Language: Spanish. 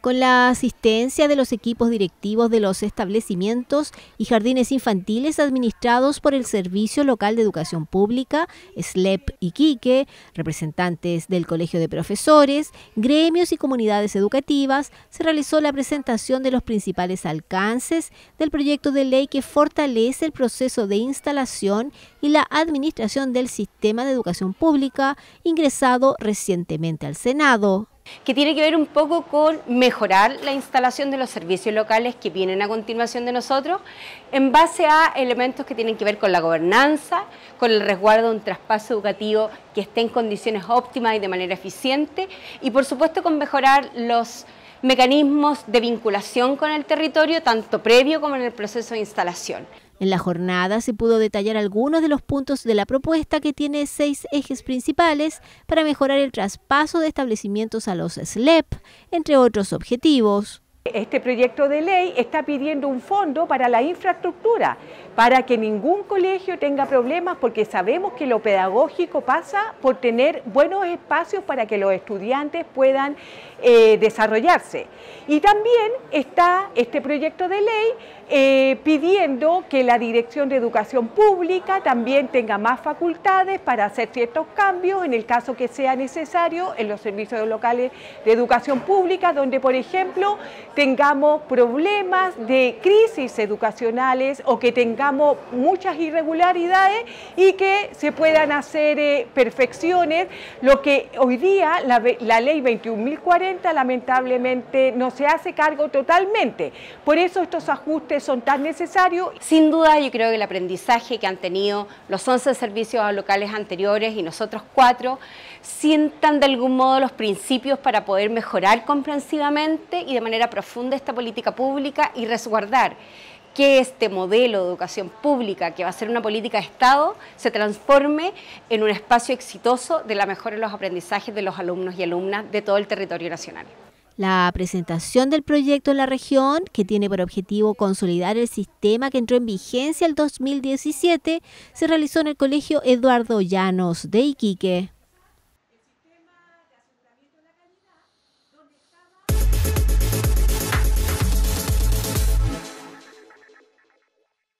con la asistencia de los equipos directivos de los establecimientos y jardines infantiles administrados por el Servicio Local de Educación Pública, SLEP Iquique, representantes del Colegio de Profesores, gremios y comunidades educativas, se realizó la presentación de los principales alcances del proyecto de ley que fortalece el proceso de instalación y la administración del sistema de educación pública ingresado recientemente al Senado que tiene que ver un poco con mejorar la instalación de los servicios locales que vienen a continuación de nosotros, en base a elementos que tienen que ver con la gobernanza, con el resguardo de un traspaso educativo que esté en condiciones óptimas y de manera eficiente, y por supuesto con mejorar los mecanismos de vinculación con el territorio, tanto previo como en el proceso de instalación. En la jornada se pudo detallar algunos de los puntos de la propuesta que tiene seis ejes principales para mejorar el traspaso de establecimientos a los SLEP, entre otros objetivos. Este proyecto de ley está pidiendo un fondo para la infraestructura, para que ningún colegio tenga problemas, porque sabemos que lo pedagógico pasa por tener buenos espacios para que los estudiantes puedan eh, desarrollarse. Y también está este proyecto de ley eh, pidiendo que la Dirección de Educación Pública también tenga más facultades para hacer ciertos cambios en el caso que sea necesario en los servicios locales de educación pública, donde por ejemplo tengamos problemas de crisis educacionales o que tengamos muchas irregularidades y que se puedan hacer eh, perfecciones, lo que hoy día la, ley 21.040 lamentablemente no se hace cargo totalmente. Por eso estos ajustes son tan necesarios. Sin duda yo creo que el aprendizaje que han tenido los 11 servicios locales anteriores y nosotros cuatro sientan de algún modo los principios para poder mejorar comprensivamente y de manera profunda esta política pública y resguardar que este modelo de educación pública, que va a ser una política de Estado, se transforme en un espacio exitoso de la mejora de los aprendizajes de los alumnos y alumnas de todo el territorio nacional. La presentación del proyecto en la región, que tiene por objetivo consolidar el sistema que entró en vigencia el 2017, se realizó en el Colegio Eduardo Llanos de Iquique.